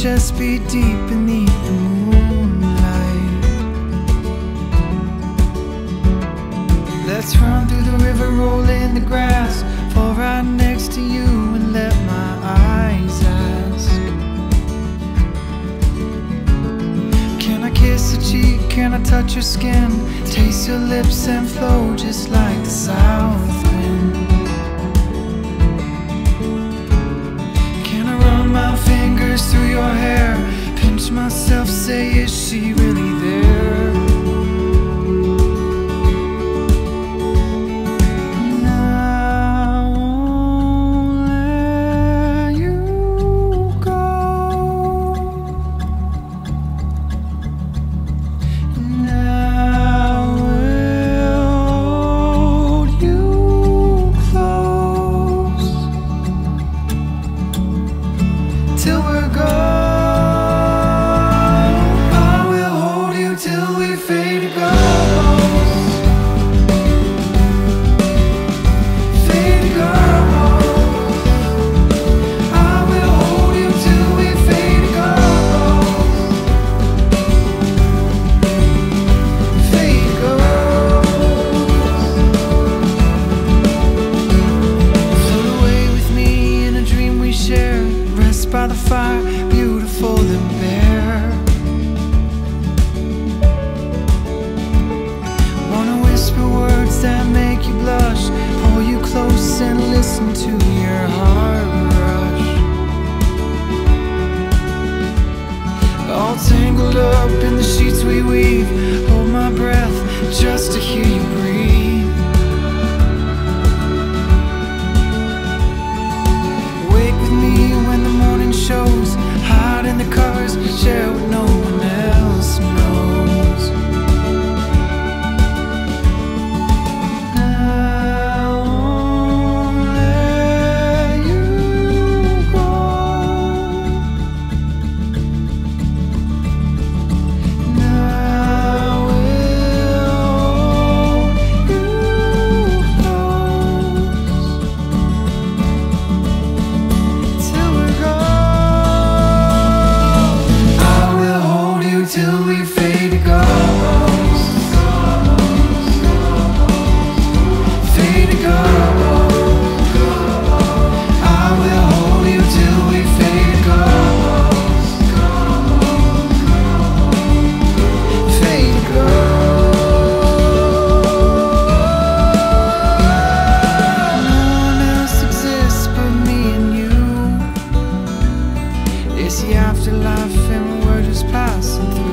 chest beat deep beneath the moonlight. Let's run through the river, roll in the grass, fall right next to you and let my eyes ask. Can I kiss your cheek? Can I touch your skin? Taste your lips and flow just like the south wind. My fingers through your hair? Pinch myself, By the fire, beautiful and bare. Wanna whisper words that make you blush. Pull you close and listen to till life and we're just passing through.